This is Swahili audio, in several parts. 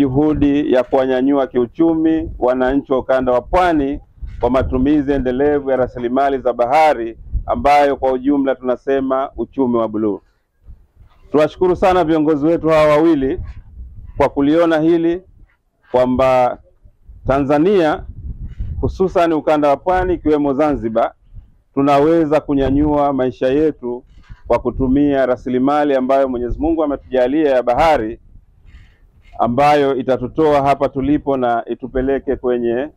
juhudi ya kuwanyanyua kiuchumi wananchi wa ukanda wa Pwani kwa matumizi endelevu ya rasilimali za bahari ambayo kwa ujumla tunasema uchumi wa buluu. Tunashukuru sana viongozi wetu hawa wawili kwa kuliona hili kwamba Tanzania hususan ukanda wa Pwani ikiwemo Zanzibar tunaweza kunyanyua maisha yetu kwa kutumia rasilimali ambayo Mwenyezi Mungu ametujalia ya bahari ambayo itatutoa hapa tulipo na itupeleke kwenye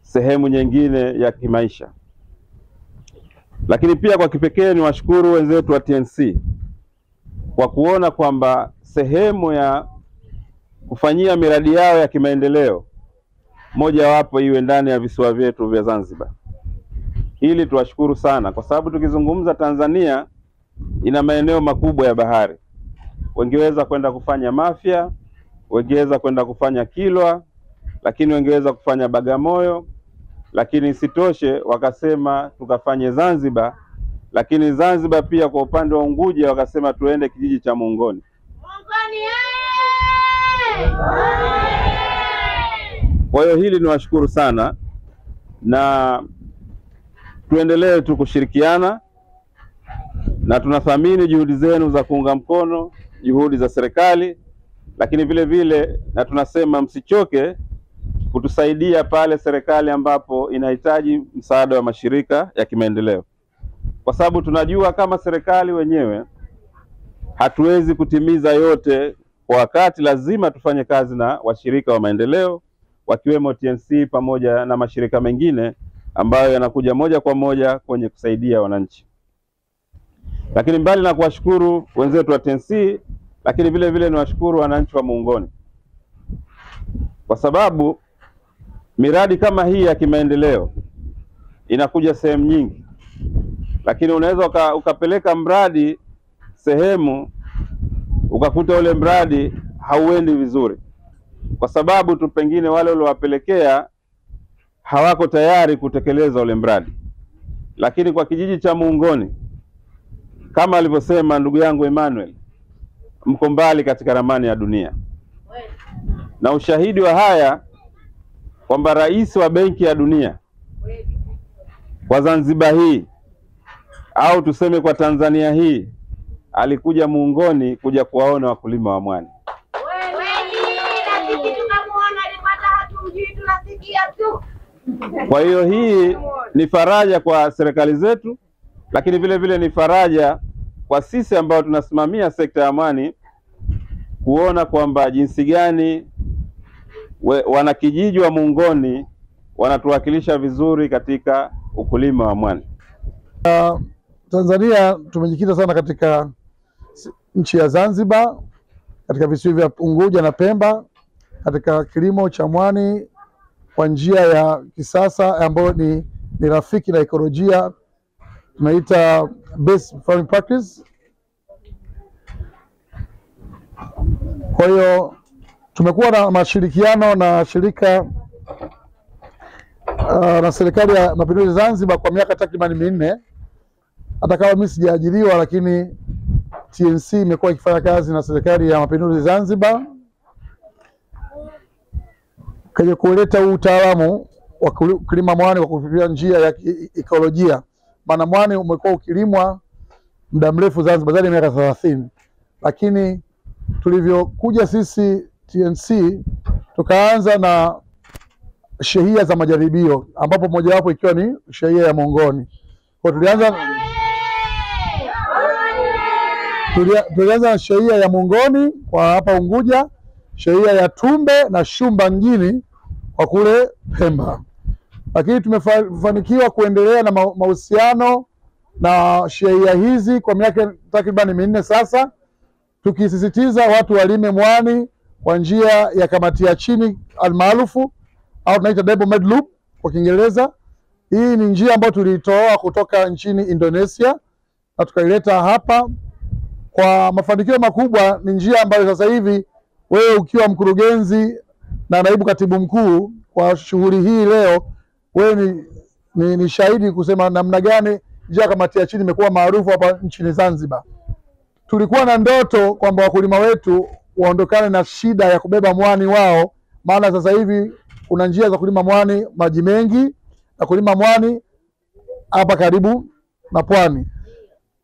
sehemu nyingine ya kimaisha. Lakini pia kwa kipekee ni washukuru wenzetu wa TNC kwa kuona kwamba sehemu ya kufanyia miradi yao ya kimaendeleo mojawapo iwe ndani ya visiwa vyetu vya Zanzibar. Hili tuwashukuru sana, kwa sababu tukizungumza Tanzania ina maeneo makubwa ya bahari, wengeweza kwenda kufanya Mafia, wengeweza kwenda kufanya Kilwa, lakini wengeweza kufanya Bagamoyo, lakini isitoshe wakasema tukafanye Zanzibar, lakini Zanzibar pia kwa upande wa Unguja wakasema tuende kijiji cha Mungoni. Kwa hiyo hili niwashukuru sana na tuendelee tu kushirikiana na tunathamini juhudi zenu za kuunga mkono juhudi za serikali, lakini vile vile na tunasema msichoke kutusaidia pale serikali ambapo inahitaji msaada wa mashirika ya kimaendeleo, kwa sababu tunajua kama serikali wenyewe hatuwezi kutimiza yote kwa wakati. Lazima tufanye kazi na washirika wa maendeleo wakiwemo TNC pamoja na mashirika mengine ambayo yanakuja moja kwa moja kwenye kusaidia wananchi. Lakini mbali na kuwashukuru wenzetu wa TNC, lakini vile vile niwashukuru wananchi wa Muungoni kwa sababu miradi kama hii ya kimaendeleo inakuja sehemu nyingi, lakini unaweza uka, ukapeleka mradi sehemu ukakuta ule mradi hauendi vizuri, kwa sababu tu pengine wale uliowapelekea hawako tayari kutekeleza ule mradi. Lakini kwa kijiji cha Muungoni kama alivyosema ndugu yangu Emmanuel, mko mbali katika ramani ya dunia, na ushahidi wa haya kwamba rais wa Benki ya Dunia kwa Zanzibar hii au tuseme kwa Tanzania hii alikuja Muungoni kuja kuwaona wakulima wa mwani. Kwa hiyo hii ni faraja kwa serikali zetu, lakini vile vile ni faraja kwa sisi ambao tunasimamia sekta ya mwani kuona kwamba jinsi gani wanakijiji wa Muungoni wanatuwakilisha vizuri katika ukulima wa mwani. Uh, Tanzania tumejikita sana katika nchi ya Zanzibar, katika visiwa vya Unguja na Pemba, katika kilimo cha mwani kwa njia ya kisasa ambayo ni, ni rafiki na ekolojia tunaita best farming practice. Kwa hiyo tumekuwa na mashirikiano na shirika uh, na serikali ya mapinduzi Zanzibar kwa miaka takribani minne. Hata kama mimi sijaajiriwa, lakini TNC imekuwa ikifanya kazi na serikali ya mapinduzi Zanzibar kwenye kuleta huu utaalamu wa kulima mwani kwa kupitia njia ya ekolojia. Maana mwani umekuwa ukilimwa muda mrefu Zanzibar, zaidi ya miaka thelathini, lakini tulivyokuja sisi TNC tukaanza na shehia za majaribio, ambapo mojawapo ikiwa ni shehia ya Mongoni. Kwa tulianza tulianza na shehia ya Mongoni kwa hapa Unguja, shehia ya Tumbe na Shumba mjini kwa kule Pemba, lakini tumefanikiwa kuendelea na mahusiano na shehia hizi kwa miaka takribani minne sasa, tukisisitiza watu walime mwani kwa njia ya kamati ya chini almaarufu au tunaita double mud loop kwa Kiingereza. Hii ni njia ambayo tuliitoa kutoka nchini Indonesia na tukaileta hapa kwa mafanikio makubwa. Ni njia ambayo sasa hivi wewe ukiwa mkurugenzi na naibu katibu mkuu kwa shughuli hii leo, wewe ni, ni, ni shahidi kusema namna gani njia ya kamati ya chini imekuwa maarufu hapa nchini Zanzibar. Tulikuwa na ndoto kwamba wakulima wetu waondokane na shida ya kubeba mwani wao, maana sasa hivi kuna njia za kulima mwani maji mengi na kulima mwani hapa karibu na pwani.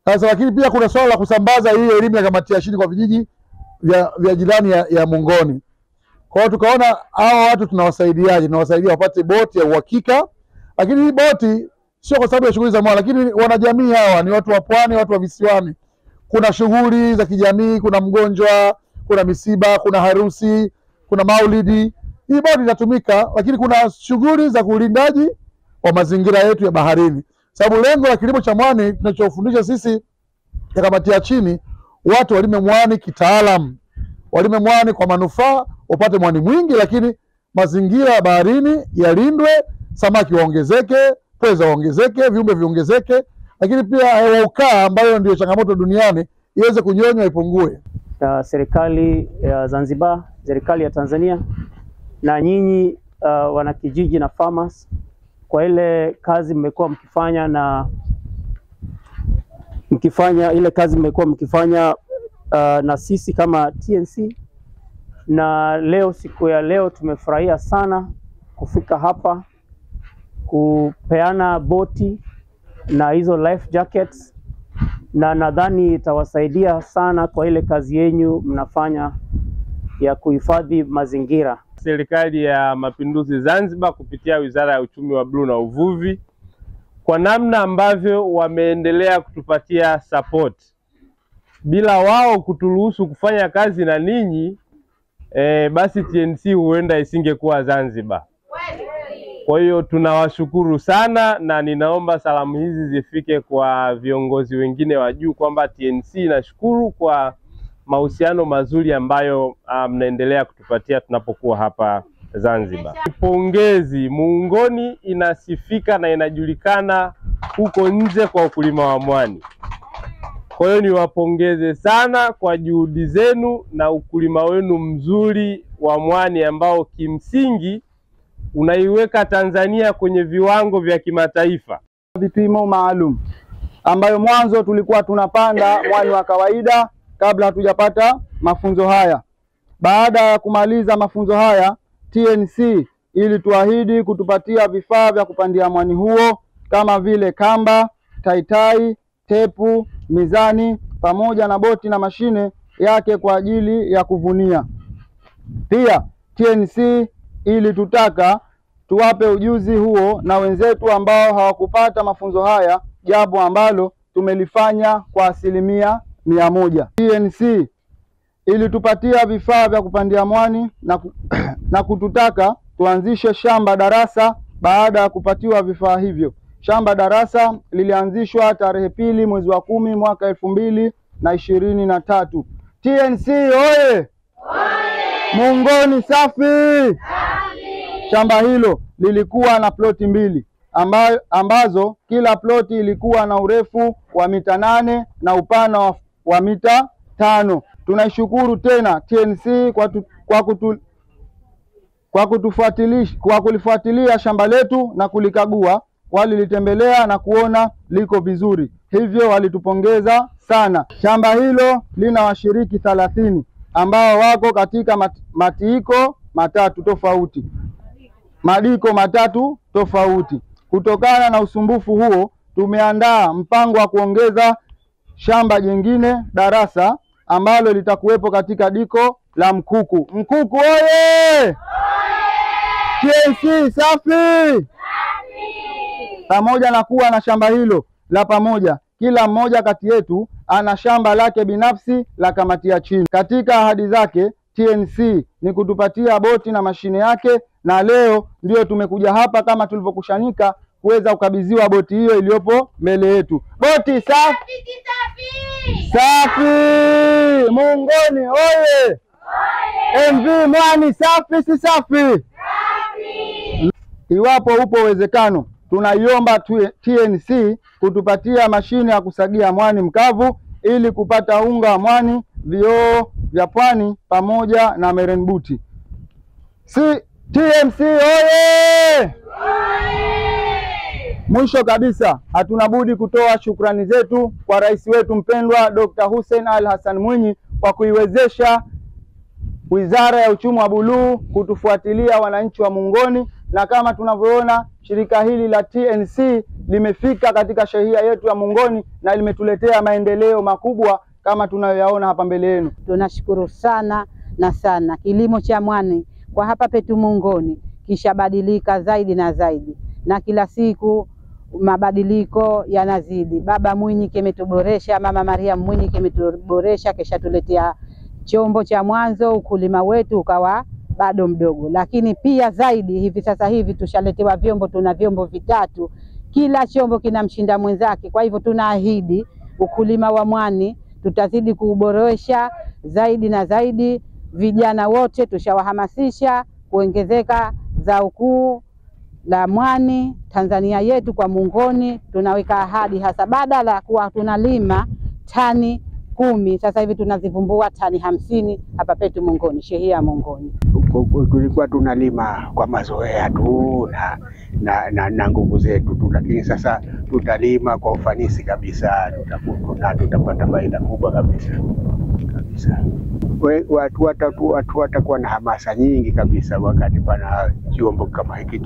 Sasa lakini pia kuna swala la kusambaza hii elimu ya kamati ya chini kwa vijiji vya, vya jirani ya, ya Mungoni. Kwa hiyo tukaona hawa watu tunawasaidiaje? Tunawasaidia wapate boti ya uhakika, lakini hii boti sio kwa sababu ya shughuli za mwa, lakini wanajamii hawa ni watu wa pwani, watu wa visiwani. Kuna shughuli za kijamii, kuna mgonjwa, kuna misiba, kuna harusi, kuna maulidi. Hii boti inatumika, lakini kuna shughuli za ulindaji wa mazingira yetu ya baharini, sababu lengo la kilimo cha mwani tunachofundisha sisi ya kamati ya chini, watu walime mwani kitaalam, walime mwani kwa manufaa, upate mwani mwingi, lakini mazingira ya baharini yalindwe, samaki waongezeke, pweza waongezeke, viumbe viongezeke, lakini pia hewa ukaa ambayo ndio changamoto duniani iweze kunyonywa, ipungue. Na serikali ya Zanzibar, serikali ya Tanzania na nyinyi uh, wanakijiji na farmers kwa ile kazi mmekuwa mkifanya na mkifanya ile kazi mmekuwa mkifanya uh, na sisi kama TNC, na leo siku ya leo tumefurahia sana kufika hapa kupeana boti na hizo life jackets na nadhani itawasaidia sana kwa ile kazi yenyu mnafanya ya kuhifadhi mazingira. Serikali ya Mapinduzi Zanzibar kupitia Wizara ya Uchumi wa Bluu na Uvuvi kwa namna ambavyo wameendelea kutupatia support. Bila wao kuturuhusu kufanya kazi na ninyi eh, basi TNC huenda isingekuwa Zanzibar. Kwa hiyo tunawashukuru sana, na ninaomba salamu hizi zifike kwa viongozi wengine wa juu kwamba TNC inashukuru kwa mahusiano mazuri ambayo mnaendelea um, kutupatia tunapokuwa hapa Zanzibar. Pongezi, Muungoni inasifika na inajulikana huko nje kwa ukulima wa mwani. Kwa hiyo niwapongeze sana kwa juhudi zenu na ukulima wenu mzuri wa mwani ambao kimsingi unaiweka Tanzania kwenye viwango vya kimataifa. vipimo maalum ambayo mwanzo tulikuwa tunapanda mwani wa kawaida kabla hatujapata mafunzo haya. Baada ya kumaliza mafunzo haya, TNC ili tuahidi kutupatia vifaa vya kupandia mwani huo kama vile kamba, taitai, tepu, mizani pamoja na boti na mashine yake kwa ajili ya kuvunia. Pia TNC ilitutaka tuwape ujuzi huo na wenzetu ambao hawakupata mafunzo haya, jambo ambalo tumelifanya kwa asilimia mia moja. TNC ilitupatia vifaa vya kupandia mwani na, ku, na kututaka tuanzishe shamba darasa baada ya kupatiwa vifaa hivyo. Shamba darasa lilianzishwa tarehe pili mwezi wa kumi mwaka elfu mbili na ishirini na tatu. TNC oye! Mungoni safi! Shamba hilo lilikuwa na ploti mbili amba, ambazo kila ploti ilikuwa na urefu wa mita nane na upana wa, wa mita tano. Tunaishukuru tena TNC kwa, tu, kwa, kutu, kwa, kutufuatilia, kwa kulifuatilia shamba letu na kulikagua. Walilitembelea na kuona liko vizuri, hivyo walitupongeza sana. Shamba hilo lina washiriki thelathini ambao wako katika mat, matiiko matatu tofauti madiko matatu tofauti. Kutokana na usumbufu huo, tumeandaa mpango wa kuongeza shamba jingine darasa ambalo litakuwepo katika diko la Mkuku. Mkuku oye! TNC safi! Pamoja na kuwa na shamba hilo la pamoja, kila mmoja kati yetu ana shamba lake binafsi la kamati ya chini. Katika ahadi zake TNC ni kutupatia boti na mashine yake, na leo ndio tumekuja hapa kama tulivyokushanyika kuweza kukabidhiwa boti hiyo iliyopo mbele yetu. Boti safi safi! Muungoni oye! MV Mwani safi, si safi? Iwapo upo uwezekano, tunaiomba TNC kutupatia mashine ya kusagia mwani mkavu ili kupata unga wa mwani, vioo vya pwani pamoja na merenbuti. Si TMC oye! Mwisho kabisa, hatuna budi kutoa shukrani zetu kwa rais wetu mpendwa Dr. Hussein Al Hassan Mwinyi kwa kuiwezesha Wizara ya Uchumi wa Buluu kutufuatilia wananchi wa Mungoni, na kama tunavyoona shirika hili la TNC limefika katika shehia yetu ya Mungoni na limetuletea maendeleo makubwa kama tunayoyaona hapa mbele yenu. Tunashukuru sana na sana. Kilimo cha mwani kwa hapa petu Mungoni kishabadilika zaidi na zaidi, na kila siku mabadiliko yanazidi. Baba Mwinyi kimetuboresha, Mama Maria Mwinyi kimetuboresha, kishatuletea chombo cha mwanzo, ukulima wetu ukawa bado mdogo, lakini pia zaidi hivi sasa hivi tushaletewa vyombo, tuna vyombo vitatu, kila chombo kinamshinda mwenzake. Kwa hivyo tunaahidi ukulima wa mwani tutazidi kuuboresha zaidi na zaidi. Vijana wote tushawahamasisha kuongezeka zao kuu la mwani Tanzania yetu kwa Mungoni. Tunaweka ahadi hasa, badala ya kuwa tunalima tani kumi, sasa hivi tunazivumbua tani hamsini hapa petu Mongoni, shehia ya Mongoni. tulikuwa tunalima kwa mazoea tu na na, na, na nguvu zetu tu, lakini sasa tutalima kwa ufanisi kabisa, tutapata faida kubwa kabisa kabisa. Watu watatu- watu watakuwa na hamasa nyingi kabisa wakati pana chombo kama hiki